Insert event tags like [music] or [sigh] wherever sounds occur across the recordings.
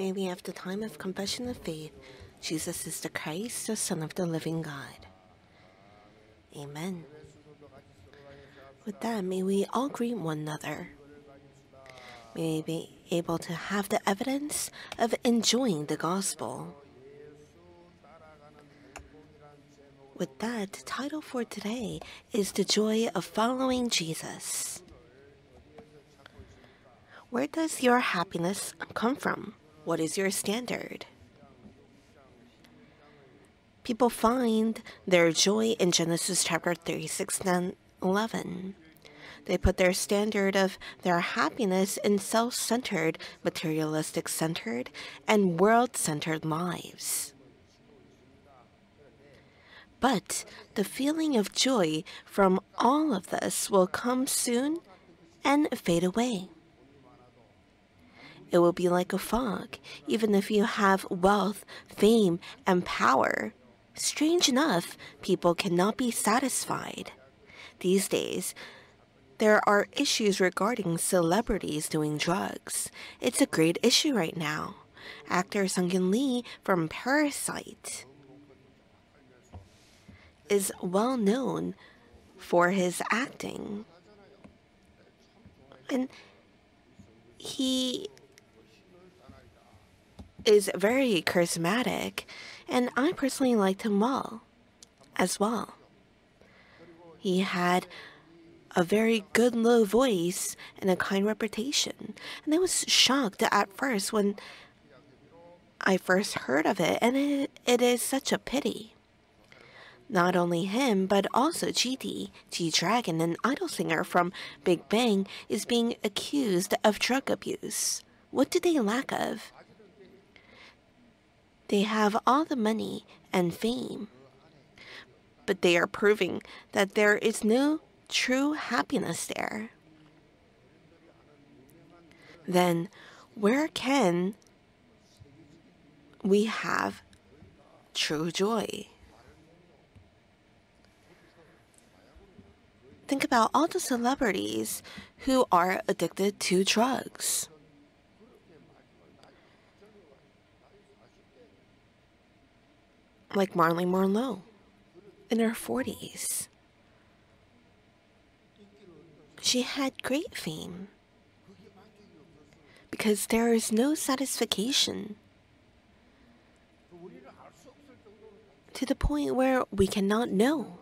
May we have the time of confession of faith. Jesus is the Christ, the Son of the living God. Amen. With that, may we all greet one another. May we be able to have the evidence of enjoying the gospel. With that, the title for today is The Joy of Following Jesus. Where does your happiness come from? What is your standard? People find their joy in Genesis chapter 36 and 11. They put their standard of their happiness in self centered, materialistic centered, and world centered lives. But the feeling of joy from all of this will come soon and fade away. It will be like a fog, even if you have wealth, fame, and power. Strange enough, people cannot be satisfied. These days, there are issues regarding celebrities doing drugs. It's a great issue right now. Actor Sung Lee from Parasite is well known for his acting. And he is very charismatic, and I personally liked him well as well. He had a very good low voice and a kind reputation, and I was shocked at first when I first heard of it, and it, it is such a pity. Not only him, but also GD, G Dragon, an idol singer from Big Bang, is being accused of drug abuse. What do they lack of? They have all the money and fame, but they are proving that there is no true happiness there. Then, where can we have true joy? Think about all the celebrities who are addicted to drugs. Like Marilyn Monroe in her 40s. She had great fame because there is no satisfaction to the point where we cannot know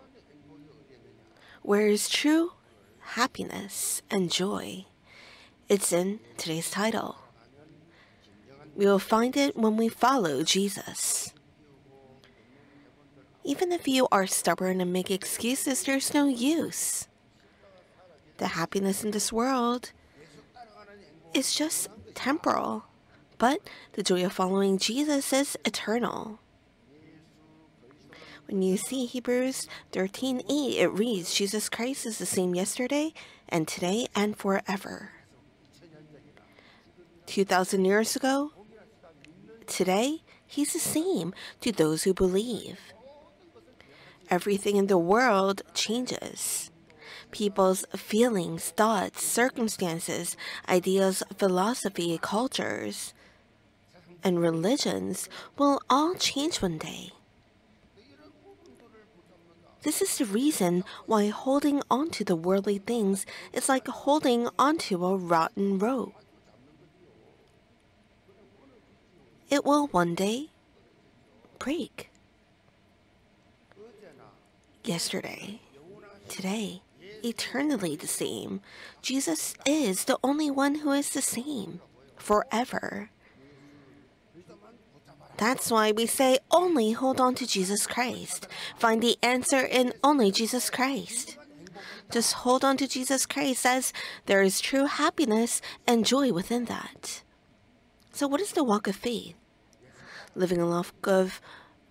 where is true happiness and joy. It's in today's title. We will find it when we follow Jesus. Even if you are stubborn and make excuses, there's no use. The happiness in this world is just temporal, but the joy of following Jesus is eternal. When you see Hebrews 13:8, it reads, Jesus Christ is the same yesterday and today and forever. 2,000 years ago, today, he's the same to those who believe. Everything in the world changes. People's feelings, thoughts, circumstances, ideas, philosophy, cultures, and religions will all change one day. This is the reason why holding onto the worldly things is like holding onto a rotten rope. It will one day break. Yesterday, today, eternally the same. Jesus is the only one who is the same forever. That's why we say only hold on to Jesus Christ. Find the answer in only Jesus Christ. Just hold on to Jesus Christ as there is true happiness and joy within that. So, what is the walk of faith? Living a life of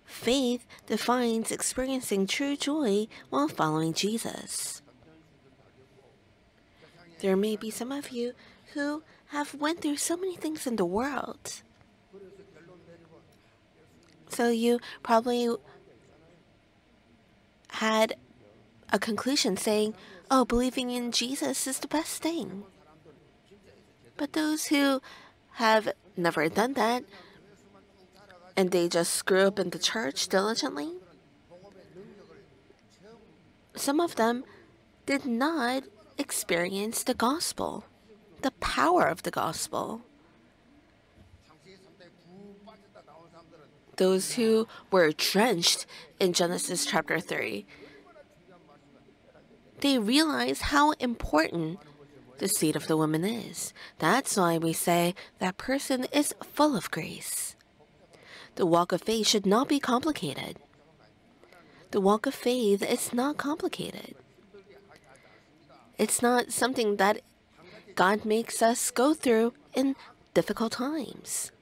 faith defines experiencing true joy while following Jesus. There may be some of you who have went through so many things in the world so you probably had a conclusion saying, oh, believing in Jesus is the best thing. But those who have never done that and they just grew up in the church diligently, some of them did not experience the gospel, the power of the gospel. Those who were drenched in Genesis chapter 3, they realize how important the seed of the woman is. That's why we say that person is full of grace. The walk of faith should not be complicated. The walk of faith is not complicated. It's not something that God makes us go through in difficult times.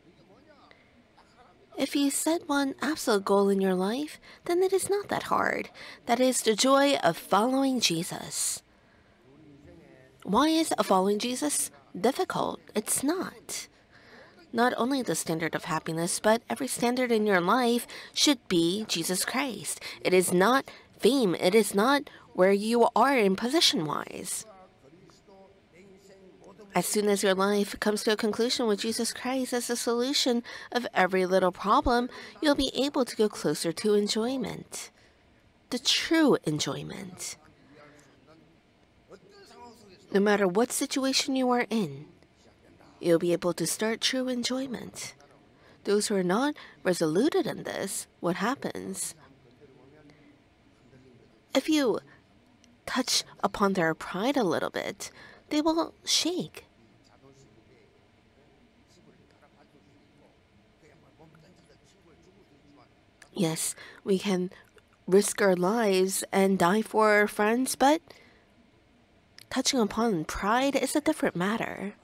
If you set one absolute goal in your life, then it is not that hard. That is the joy of following Jesus. Why is following Jesus difficult? It's not. Not only the standard of happiness, but every standard in your life should be Jesus Christ. It is not fame, it is not where you are in position wise. As soon as your life comes to a conclusion with Jesus Christ as the solution of every little problem, you'll be able to go closer to enjoyment. The true enjoyment. No matter what situation you are in, you'll be able to start true enjoyment. Those who are not resoluted in this, what happens? If you touch upon their pride a little bit, they will shake. Yes, we can risk our lives and die for our friends, but touching upon pride is a different matter.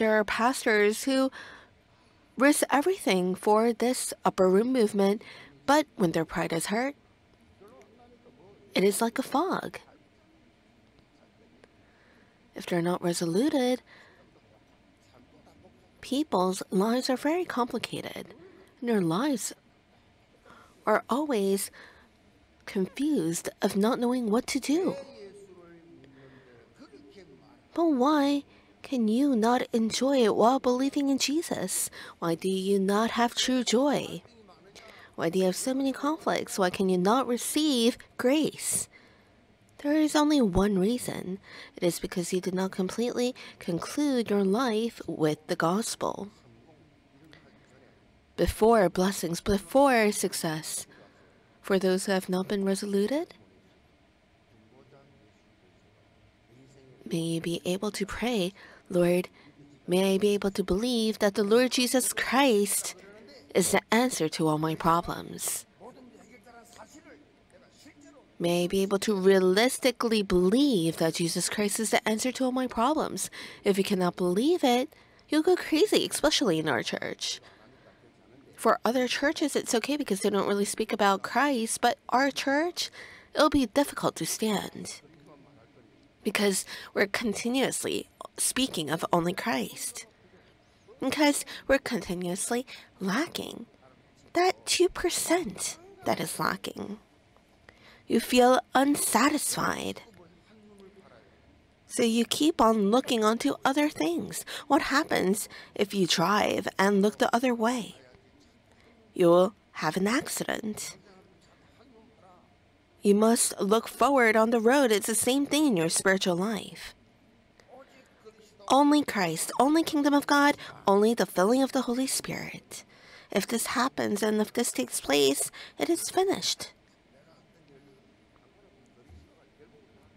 There are pastors who risk everything for this upper room movement, but when their pride is hurt, it is like a fog. If they're not resoluted, people's lives are very complicated and their lives are always confused of not knowing what to do. But why can you not enjoy it while believing in Jesus? Why do you not have true joy? Why do you have so many conflicts? Why can you not receive grace? There is only one reason. It is because you did not completely conclude your life with the gospel before blessings, before success. For those who have not been resoluted, may you be able to pray, Lord, may I be able to believe that the Lord Jesus Christ is the answer to all my problems. May I be able to realistically believe that Jesus Christ is the answer to all my problems. If you cannot believe it, you'll go crazy, especially in our church. For other churches, it's okay because they don't really speak about Christ, but our church, it'll be difficult to stand because we're continuously speaking of only Christ. Because we're continuously lacking that 2% that is lacking. You feel unsatisfied. So you keep on looking onto other things. What happens if you drive and look the other way? you'll have an accident. You must look forward on the road. It's the same thing in your spiritual life. Only Christ, only kingdom of God, only the filling of the Holy Spirit. If this happens and if this takes place, it is finished.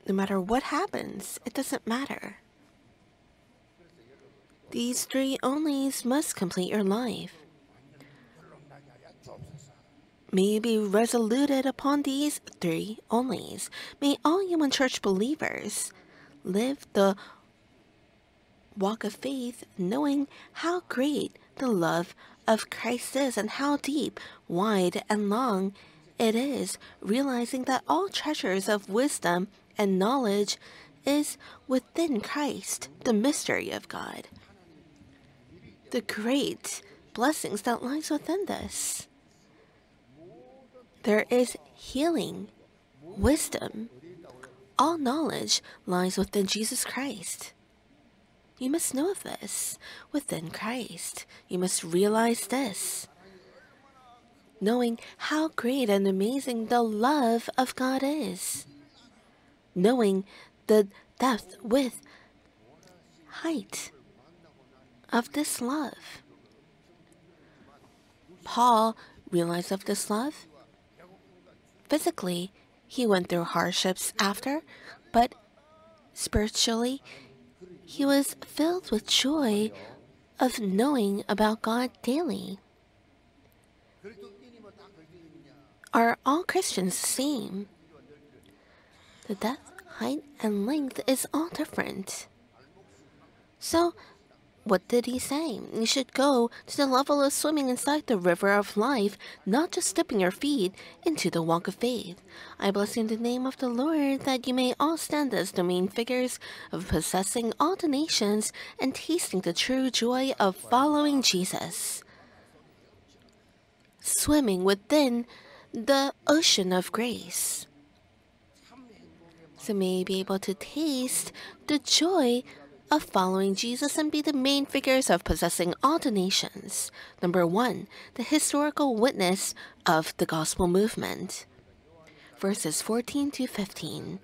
No matter what happens, it doesn't matter. These three onlys must complete your life. May you be resoluted upon these three onlys. May all Yewon church believers live the walk of faith knowing how great the love of Christ is and how deep, wide, and long it is, realizing that all treasures of wisdom and knowledge is within Christ, the mystery of God. The great blessings that lies within this. There is healing, wisdom. All knowledge lies within Jesus Christ. You must know of this. Within Christ, you must realize this. Knowing how great and amazing the love of God is. Knowing the depth, width, height of this love. Paul realized of this love. Physically, he went through hardships after, but spiritually, he was filled with joy of knowing about God daily. Are all Christians the same? The depth, height, and length is all different. So, what did he say? You should go to the level of swimming inside the river of life, not just dipping your feet into the walk of faith. I bless you in the name of the Lord that you may all stand as the main figures of possessing all the nations and tasting the true joy of following Jesus. Swimming within the ocean of grace. So may be able to taste the joy of following Jesus and be the main figures of possessing all the nations. Number one, the historical witness of the gospel movement. Verses 14 to 15.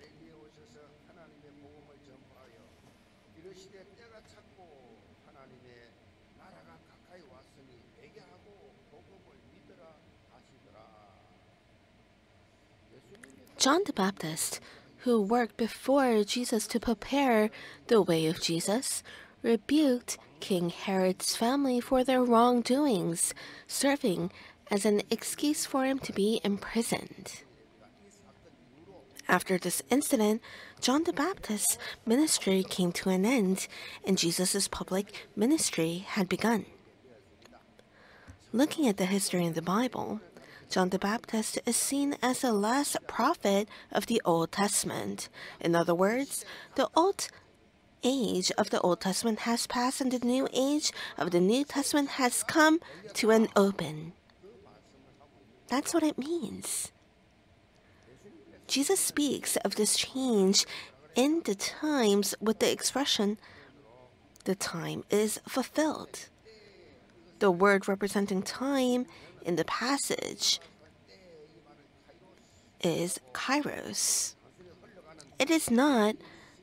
John the Baptist who worked before Jesus to prepare the way of Jesus, rebuked King Herod's family for their wrongdoings, serving as an excuse for him to be imprisoned. After this incident, John the Baptist's ministry came to an end, and Jesus' public ministry had begun. Looking at the history in the Bible, John the Baptist is seen as the last prophet of the Old Testament. In other words, the old age of the Old Testament has passed and the new age of the New Testament has come to an open. That's what it means. Jesus speaks of this change in the times with the expression, the time is fulfilled. The word representing time in the passage is kairos. It is not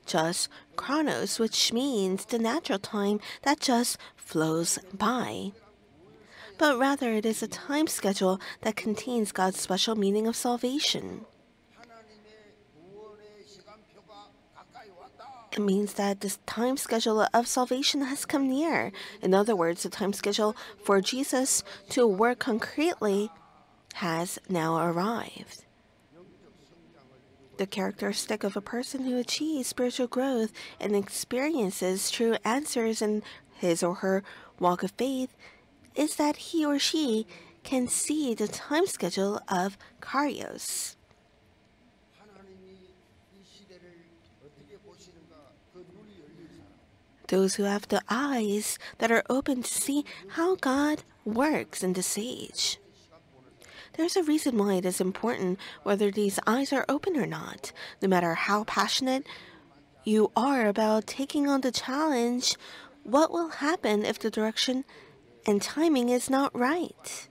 just chronos, which means the natural time that just flows by. But rather, it is a time schedule that contains God's special meaning of salvation. It means that the time schedule of salvation has come near. In other words, the time schedule for Jesus to work concretely has now arrived. The characteristic of a person who achieves spiritual growth and experiences true answers in his or her walk of faith is that he or she can see the time schedule of Kairos. Those who have the eyes that are open to see how God works in this age. There's a reason why it is important whether these eyes are open or not. No matter how passionate you are about taking on the challenge, what will happen if the direction and timing is not right?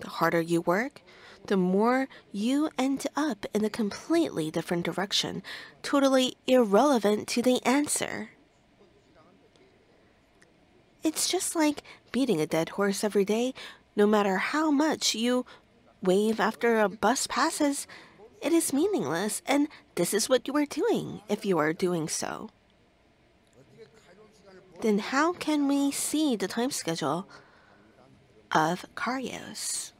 The harder you work, the more you end up in a completely different direction, totally irrelevant to the answer. It's just like beating a dead horse every day. No matter how much you wave after a bus passes, it is meaningless, and this is what you are doing if you are doing so. Then how can we see the time schedule of Kairos?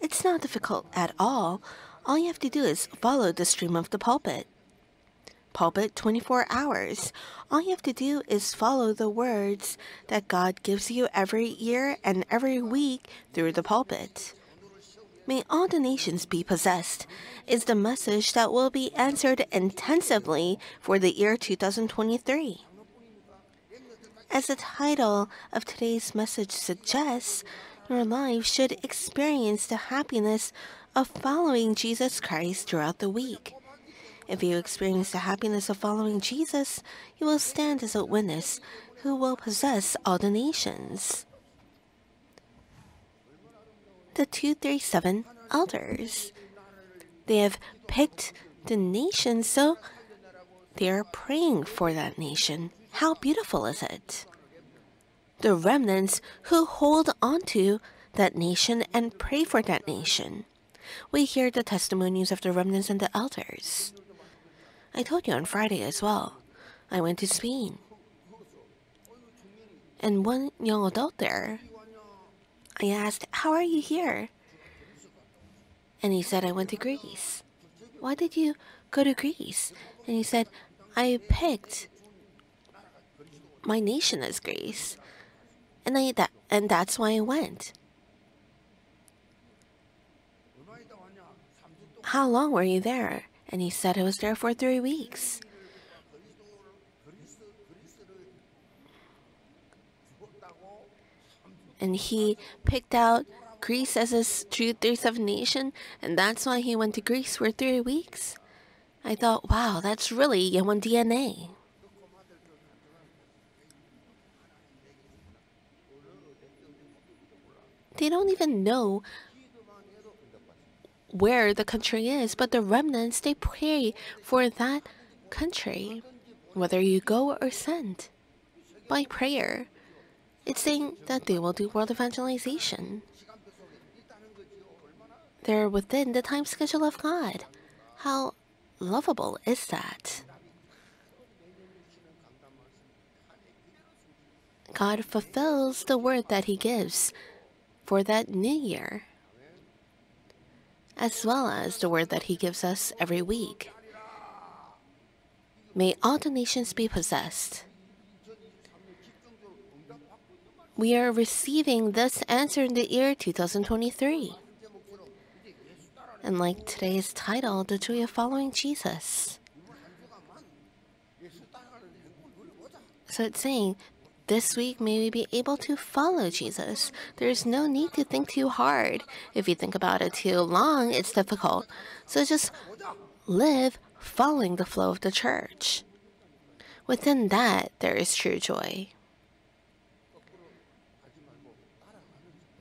It's not difficult at all. All you have to do is follow the stream of the pulpit. Pulpit 24 hours. All you have to do is follow the words that God gives you every year and every week through the pulpit. May all the nations be possessed is the message that will be answered intensively for the year 2023. As the title of today's message suggests, your life should experience the happiness of following Jesus Christ throughout the week. If you experience the happiness of following Jesus, you will stand as a witness who will possess all the nations. The 237 elders. They have picked the nation, so they are praying for that nation. How beautiful is it? The remnants who hold onto that nation and pray for that nation. We hear the testimonies of the remnants and the elders. I told you on Friday as well. I went to Spain. And one young adult there, I asked, How are you here? And he said, I went to Greece. Why did you go to Greece? And he said, I picked my nation as Greece. And I that and that's why I went. How long were you there? And he said I was there for three weeks. And he picked out Greece as his true 37 nation, and that's why he went to Greece for three weeks. I thought, wow, that's really Yewon DNA. They don't even know where the country is, but the remnants, they pray for that country, whether you go or send, by prayer. It's saying that they will do world evangelization. They're within the time schedule of God. How lovable is that? God fulfills the word that He gives for that new year, as well as the word that He gives us every week. May all the nations be possessed. We are receiving this answer in the year 2023. And like today's title, The Joy of Following Jesus. So it's saying, this week may we be able to follow Jesus. There's no need to think too hard. If you think about it too long, it's difficult. So just live following the flow of the church. Within that, there is true joy.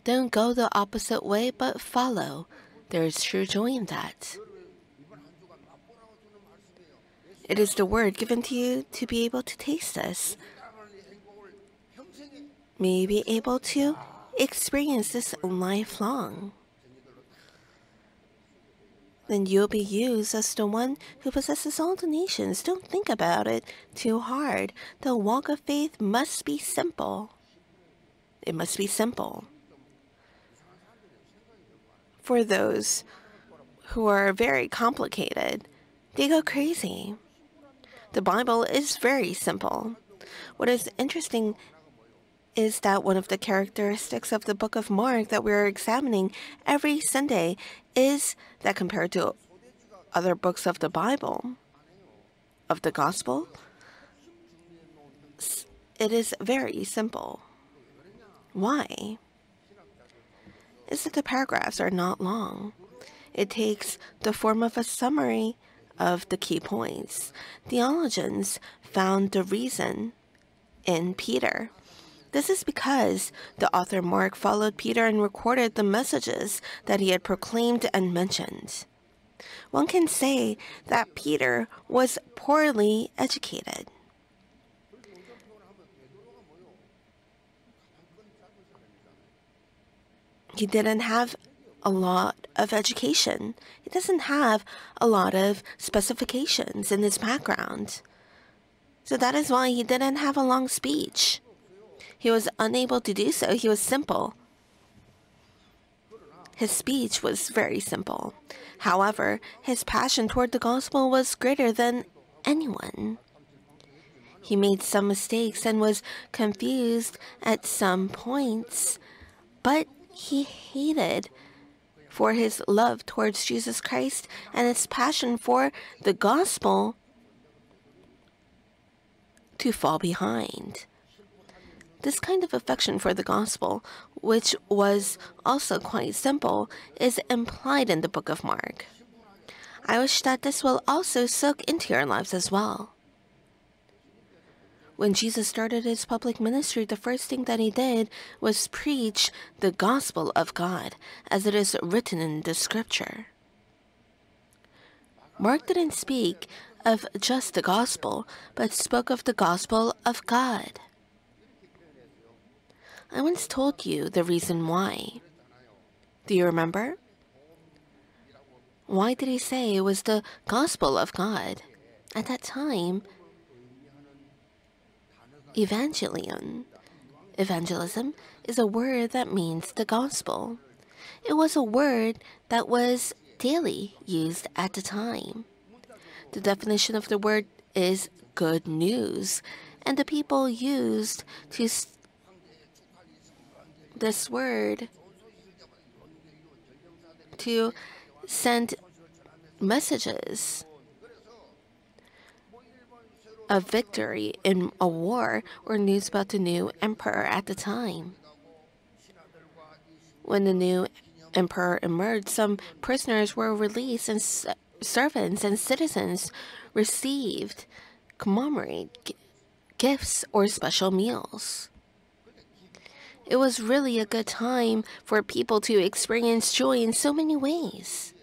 Don't go the opposite way, but follow. There is true joy in that. It is the word given to you to be able to taste this. May be able to experience this lifelong. Then you'll be used as the one who possesses all the nations. Don't think about it too hard. The walk of faith must be simple. It must be simple for those who are very complicated, they go crazy. The Bible is very simple. What is interesting is that one of the characteristics of the book of Mark that we're examining every Sunday is that compared to other books of the Bible, of the Gospel, it is very simple. Why? is that the paragraphs are not long. It takes the form of a summary of the key points. Theologians found the reason in Peter. This is because the author Mark followed Peter and recorded the messages that he had proclaimed and mentioned. One can say that Peter was poorly educated. he didn't have a lot of education. He doesn't have a lot of specifications in his background. So that is why he didn't have a long speech. He was unable to do so. He was simple. His speech was very simple. However, his passion toward the gospel was greater than anyone. He made some mistakes and was confused at some points, but he hated for his love towards Jesus Christ and his passion for the gospel to fall behind. This kind of affection for the gospel, which was also quite simple, is implied in the book of Mark. I wish that this will also soak into your lives as well. When Jesus started his public ministry, the first thing that he did was preach the gospel of God, as it is written in the scripture. Mark didn't speak of just the gospel, but spoke of the gospel of God. I once told you the reason why. Do you remember? Why did he say it was the gospel of God? At that time, evangelion, evangelism, is a word that means the gospel. It was a word that was daily used at the time. The definition of the word is good news, and the people used to this word to send messages of victory in a war or news about the new emperor at the time. When the new emperor emerged, some prisoners were released and servants and citizens received commemorate gifts or special meals. It was really a good time for people to experience joy in so many ways.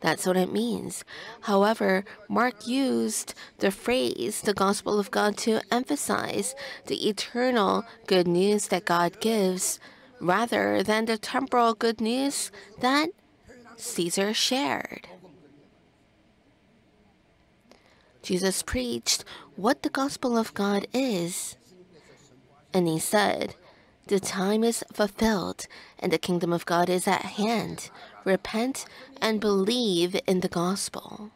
That's what it means. However, Mark used the phrase the gospel of God to emphasize the eternal good news that God gives rather than the temporal good news that Caesar shared. Jesus preached what the gospel of God is. And he said, The time is fulfilled, and the kingdom of God is at hand. Repent and believe in the gospel.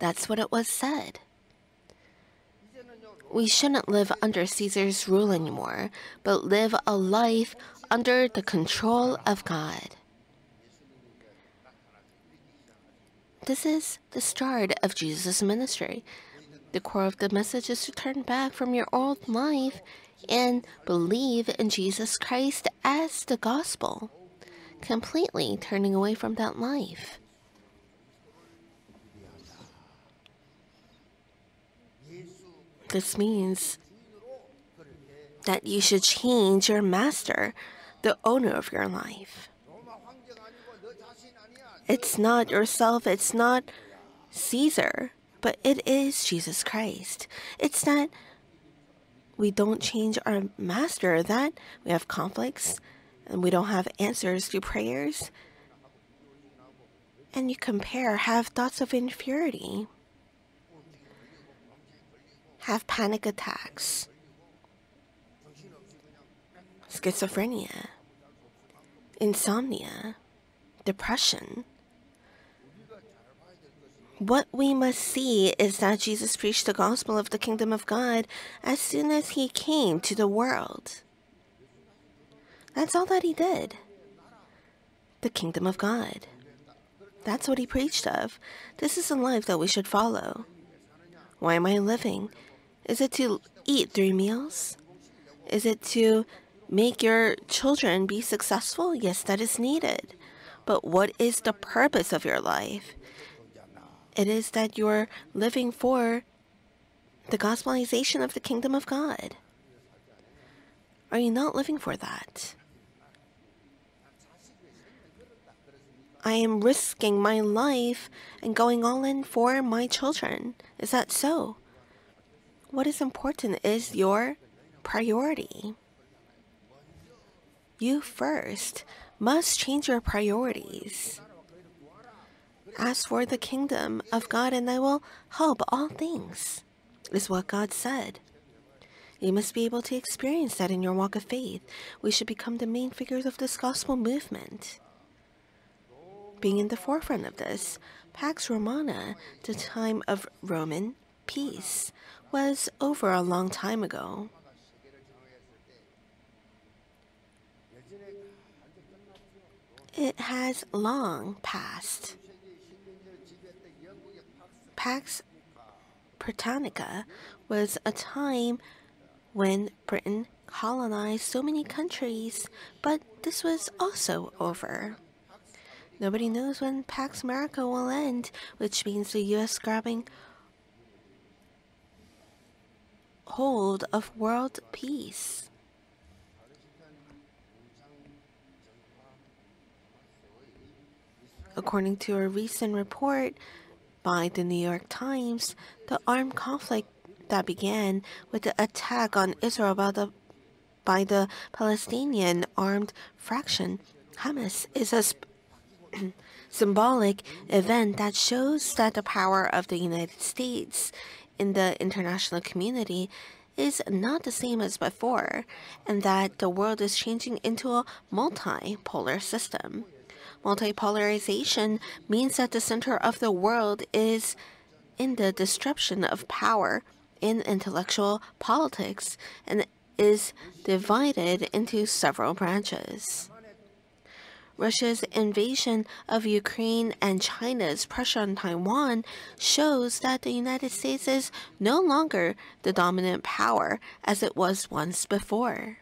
That's what it was said. We shouldn't live under Caesar's rule anymore, but live a life under the control of God. This is the start of Jesus' ministry. The core of the message is to turn back from your old life and believe in Jesus Christ as the gospel, completely turning away from that life. This means that you should change your master, the owner of your life. It's not yourself, it's not Caesar, but it is Jesus Christ. It's that we don't change our master, that we have conflicts and we don't have answers to prayers. And you compare, have thoughts of inferiority, have panic attacks, schizophrenia, insomnia, depression what we must see is that Jesus preached the gospel of the kingdom of God as soon as he came to the world. That's all that he did. The kingdom of God. That's what he preached of. This is a life that we should follow. Why am I living? Is it to eat three meals? Is it to make your children be successful? Yes, that is needed. But what is the purpose of your life? It is that you're living for the gospelization of the kingdom of God. Are you not living for that? I am risking my life and going all in for my children. Is that so? What is important is your priority. You first must change your priorities. Ask for the kingdom of God, and I will help all things, is what God said. You must be able to experience that in your walk of faith. We should become the main figures of this gospel movement. Being in the forefront of this, Pax Romana, the time of Roman peace, was over a long time ago. It has long passed. Pax Britannica was a time when Britain colonized so many countries, but this was also over. Nobody knows when Pax America will end, which means the US grabbing hold of world peace. According to a recent report by the New York Times, the armed conflict that began with the attack on Israel by the, by the Palestinian armed faction Hamas is a [clears throat] symbolic event that shows that the power of the United States in the international community is not the same as before, and that the world is changing into a multipolar system. Multipolarization means that the center of the world is in the disruption of power in intellectual politics and is divided into several branches. Russia's invasion of Ukraine and China's pressure on Taiwan shows that the United States is no longer the dominant power as it was once before.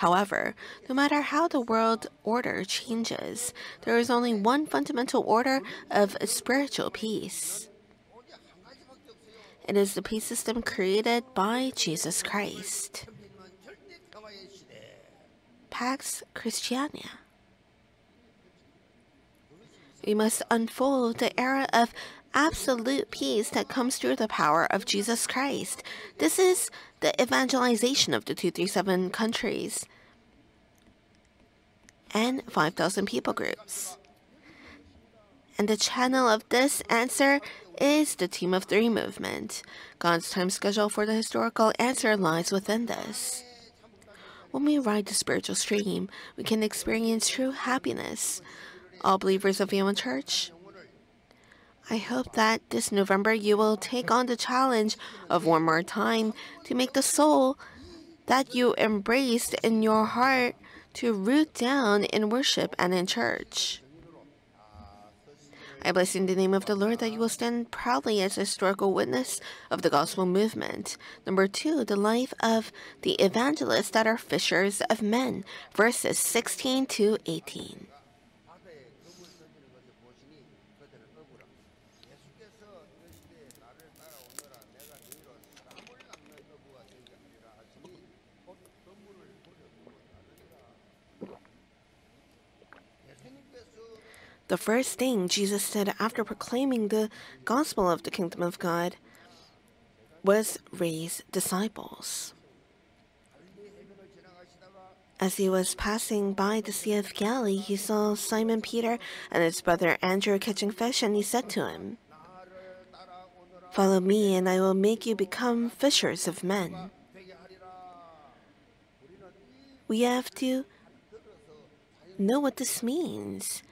However, no matter how the world order changes, there is only one fundamental order of spiritual peace. It is the peace system created by Jesus Christ. Pax Christiana. We must unfold the era of absolute peace that comes through the power of Jesus Christ. This is the evangelization of the 237 countries and 5,000 people groups. And the channel of this answer is the Team of Three movement. God's time schedule for the historical answer lies within this. When we ride the spiritual stream, we can experience true happiness all believers of Yewon Church. I hope that this November you will take on the challenge of one more time to make the soul that you embraced in your heart to root down in worship and in church. I bless in the name of the Lord that you will stand proudly as a historical witness of the gospel movement. Number two, the life of the evangelists that are fishers of men, verses 16 to 18. The first thing Jesus said after proclaiming the gospel of the kingdom of God was raise disciples. As he was passing by the Sea of Galilee, he saw Simon Peter and his brother Andrew catching fish, and he said to him, Follow me, and I will make you become fishers of men. We have to know what this means.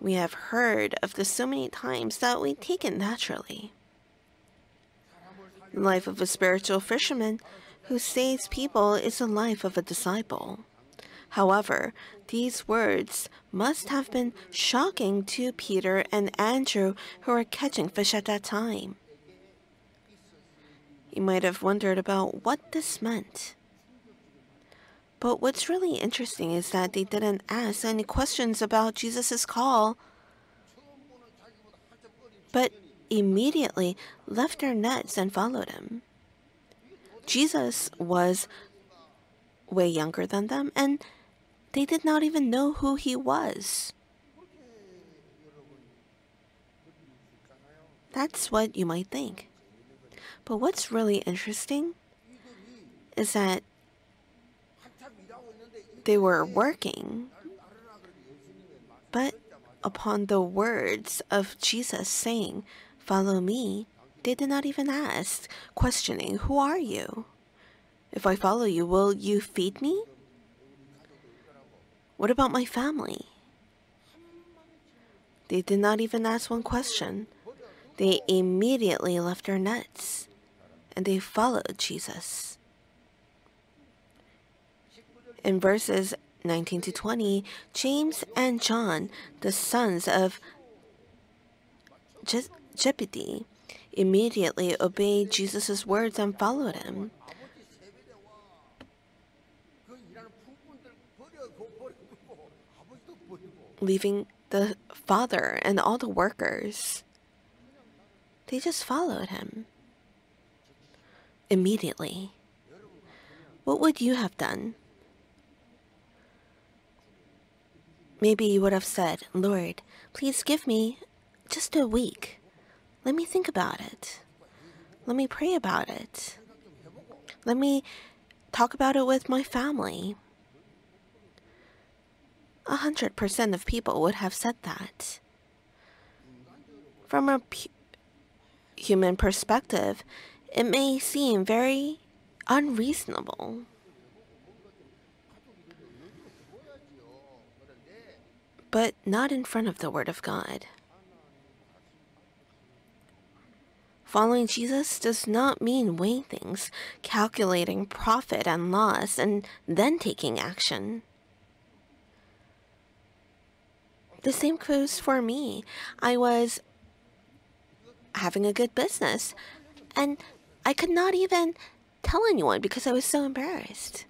We have heard of this so many times that we take it naturally. The life of a spiritual fisherman who saves people is the life of a disciple. However, these words must have been shocking to Peter and Andrew who were catching fish at that time. You might have wondered about what this meant. But what's really interesting is that they didn't ask any questions about Jesus' call, but immediately left their nets and followed him. Jesus was way younger than them, and they did not even know who he was. That's what you might think. But what's really interesting is that they were working. But upon the words of Jesus saying, Follow me, they did not even ask, questioning, Who are you? If I follow you, will you feed me? What about my family? They did not even ask one question. They immediately left their nets and they followed Jesus. In verses 19 to 20, James and John, the sons of Je Zebedee, immediately obeyed Jesus' words and followed him. leaving the father and all the workers. They just followed him. Immediately. What would you have done? Maybe you would have said, Lord, please give me just a week. Let me think about it. Let me pray about it. Let me talk about it with my family. A hundred percent of people would have said that. From a human perspective, it may seem very unreasonable. But not in front of the Word of God. Following Jesus does not mean weighing things, calculating profit and loss, and then taking action. The same goes for me. I was having a good business, and I could not even tell anyone because I was so embarrassed.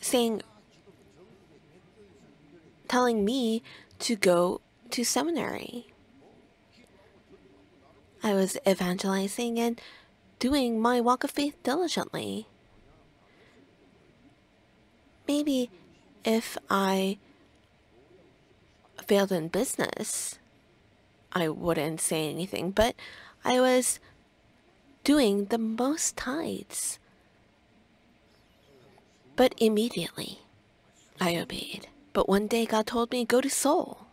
Saying, telling me to go to seminary. I was evangelizing and doing my walk of faith diligently. Maybe if I failed in business, I wouldn't say anything, but I was doing the most tithes. But immediately, I obeyed. But one day God told me, go to Seoul.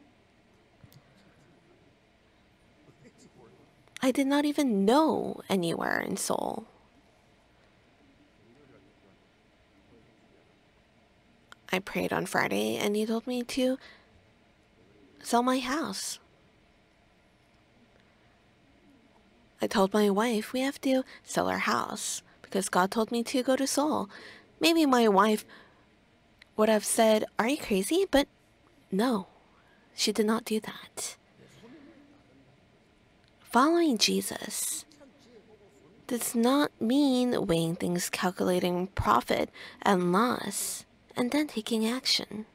I did not even know anywhere in Seoul. I prayed on Friday and he told me to sell my house. I told my wife we have to sell our house because God told me to go to Seoul. Maybe my wife would have said, Are you crazy? But no, she did not do that. Following Jesus does not mean weighing things, calculating profit and loss, and then taking action.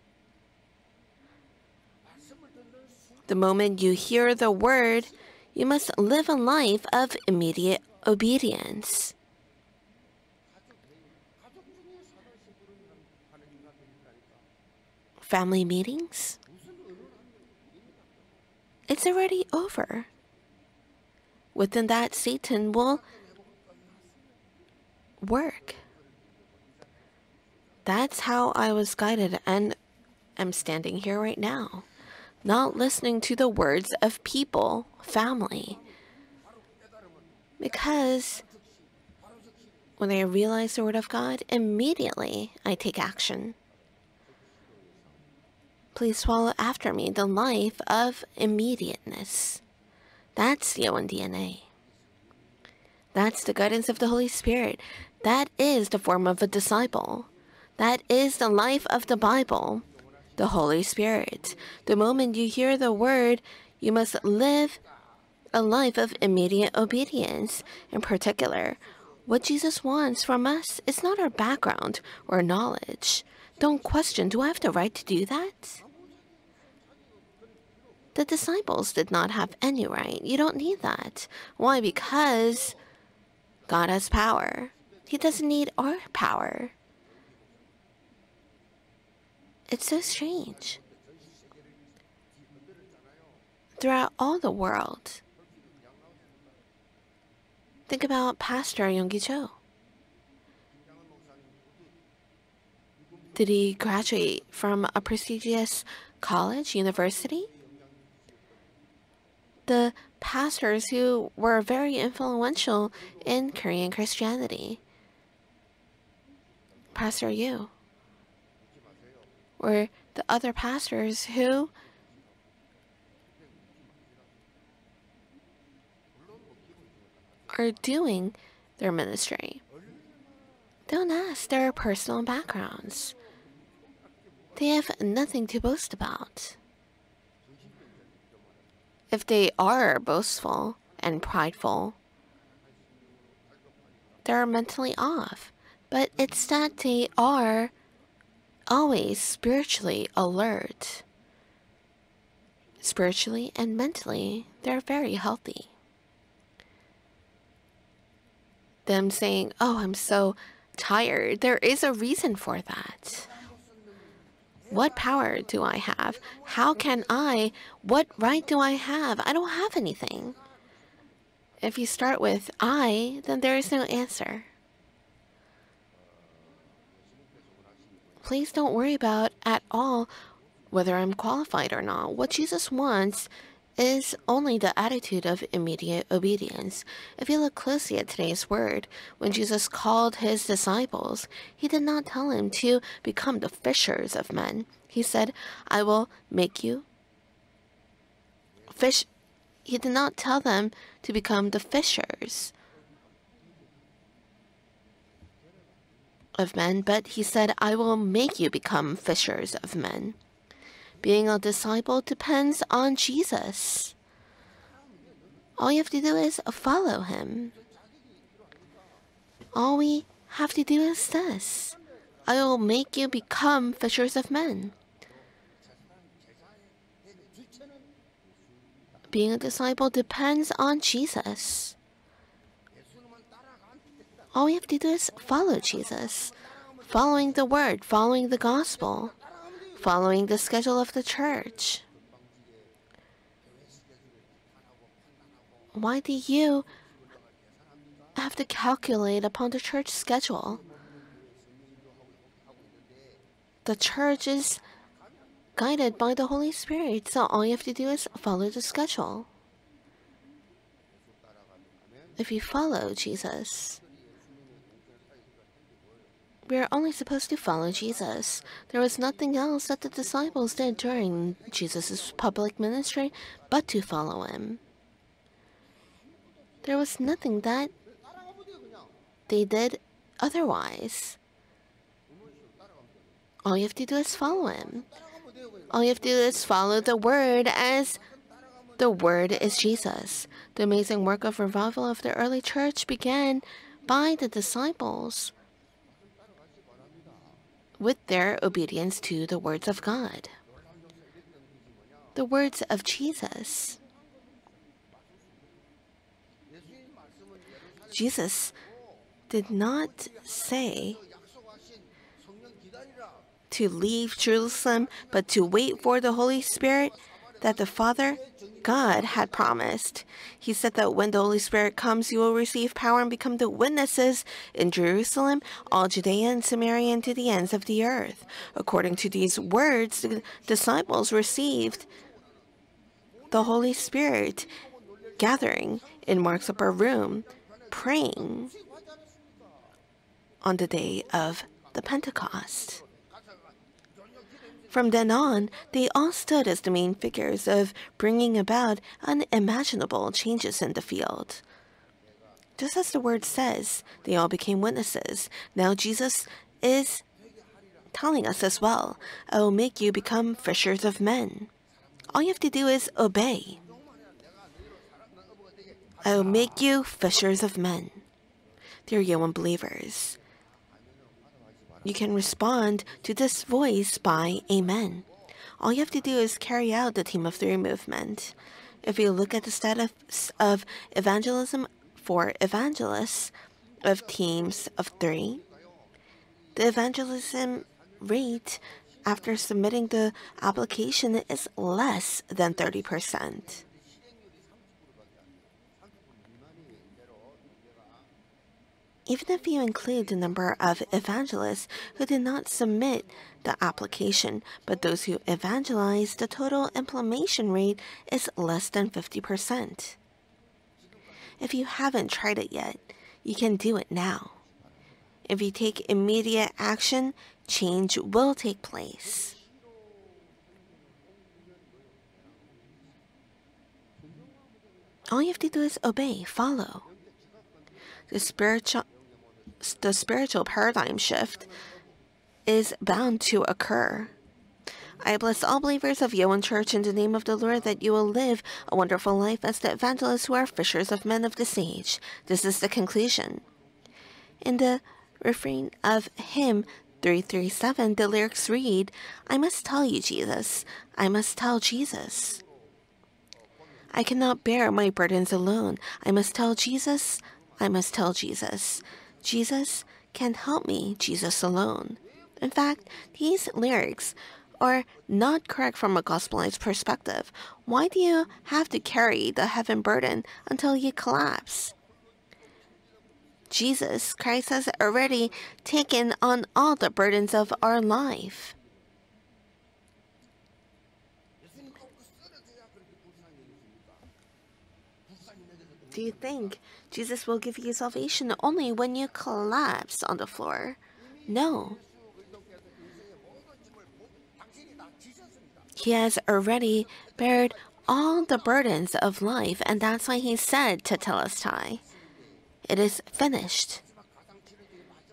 The moment you hear the word, you must live a life of immediate obedience. Family meetings? It's already over. Within that, Satan will work. That's how I was guided and I'm standing here right now not listening to the words of people, family. Because when I realize the Word of God, immediately I take action. Please follow after me the life of immediateness. That's the Yewon DNA. That's the guidance of the Holy Spirit. That is the form of a disciple. That is the life of the Bible the Holy Spirit. The moment you hear the word, you must live a life of immediate obedience. In particular, what Jesus wants from us is not our background or knowledge. Don't question, do I have the right to do that? The disciples did not have any right. You don't need that. Why? Because God has power. He doesn't need our power. It's so strange. Throughout all the world, think about Pastor Yonggi Cho. Did he graduate from a prestigious college, university? The pastors who were very influential in Korean Christianity. Pastor Yu or the other pastors who are doing their ministry. Don't ask their personal backgrounds. They have nothing to boast about. If they are boastful and prideful, they're mentally off. But it's that they are always spiritually alert. Spiritually and mentally, they're very healthy. Them saying, Oh, I'm so tired, there is a reason for that. What power do I have? How can I? What right do I have? I don't have anything. If you start with I, then there is no answer. Please don't worry about at all whether I'm qualified or not. What Jesus wants is only the attitude of immediate obedience. If you look closely at today's word, when Jesus called his disciples, he did not tell him to become the fishers of men. He said, I will make you fish. He did not tell them to become the fishers of men, but he said, I will make you become fishers of men. Being a disciple depends on Jesus. All you have to do is follow him. All we have to do is this I will make you become fishers of men. Being a disciple depends on Jesus. All we have to do is follow Jesus, following the word, following the gospel following the schedule of the church. Why do you have to calculate upon the church schedule? The church is guided by the Holy Spirit, so all you have to do is follow the schedule. If you follow Jesus, we are only supposed to follow Jesus. There was nothing else that the disciples did during Jesus' public ministry but to follow him. There was nothing that they did otherwise. All you have to do is follow him. All you have to do is follow the word as the word is Jesus. The amazing work of revival of the early church began by the disciples with their obedience to the words of God, the words of Jesus. Jesus did not say to leave Jerusalem, but to wait for the Holy Spirit that the Father God had promised. He said that when the Holy Spirit comes, you will receive power and become the witnesses in Jerusalem, all Judea and Samaria, and to the ends of the earth. According to these words, the disciples received the Holy Spirit gathering in Mark's upper room, praying on the day of the Pentecost. From then on, they all stood as the main figures of bringing about unimaginable changes in the field. Just as the word says, they all became witnesses. Now Jesus is telling us as well, I will make you become fishers of men. All you have to do is obey. I will make you fishers of men. Dear Yewon believers, you can respond to this voice by Amen. All you have to do is carry out the Team of Three movement. If you look at the status of evangelism for evangelists of teams of three, the evangelism rate after submitting the application is less than 30%. Even if you include the number of evangelists who did not submit the application, but those who evangelize, the total implementation rate is less than 50%. If you haven't tried it yet, you can do it now. If you take immediate action, change will take place. All you have to do is obey, follow. The spiritual the spiritual paradigm shift is bound to occur. I bless all believers of Yewon Church in the name of the Lord that you will live a wonderful life as the evangelists who are fishers of men of this age. This is the conclusion. In the refrain of hymn 337, the lyrics read, I must tell you, Jesus. I must tell Jesus. I cannot bear my burdens alone. I must tell Jesus. I must tell Jesus. Jesus can help me, Jesus alone. In fact, these lyrics are not correct from a gospelized perspective. Why do you have to carry the heaven burden until you collapse? Jesus Christ has already taken on all the burdens of our life. Do you think Jesus will give you salvation only when you collapse on the floor? No. He has already bared all the burdens of life, and that's why he said Tetelestai, It is finished.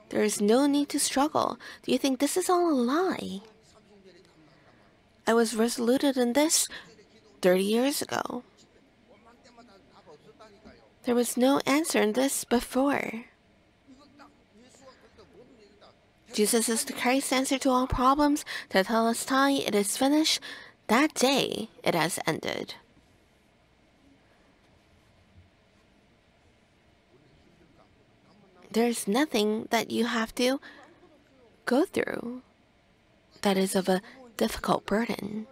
There is no need to struggle. Do you think this is all a lie? I was resoluted in this 30 years ago. There was no answer in this before. Jesus is the Christ answer to all problems Tetelestai it is finished. That day it has ended. There's nothing that you have to go through that is of a difficult burden.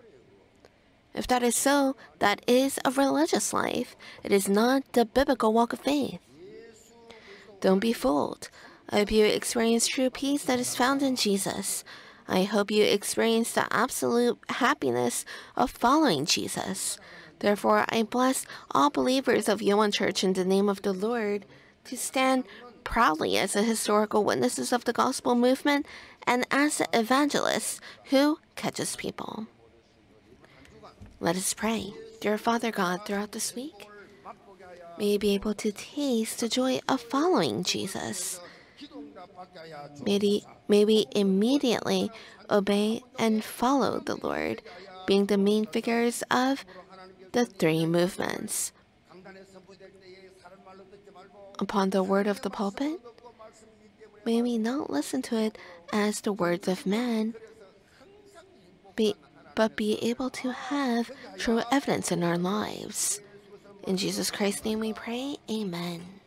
If that is so, that is a religious life. It is not the biblical walk of faith. Don't be fooled. I hope you experience true peace that is found in Jesus. I hope you experience the absolute happiness of following Jesus. Therefore, I bless all believers of Yewon Church in the name of the Lord to stand proudly as the historical witnesses of the gospel movement and as evangelists who catches people. Let us pray. Dear Father God, throughout this week, may you be able to taste the joy of following Jesus. May, may we immediately obey and follow the Lord, being the main figures of the three movements. Upon the word of the pulpit, may we not listen to it as the words of man, be, but be able to have true evidence in our lives. In Jesus Christ's name we pray, Amen.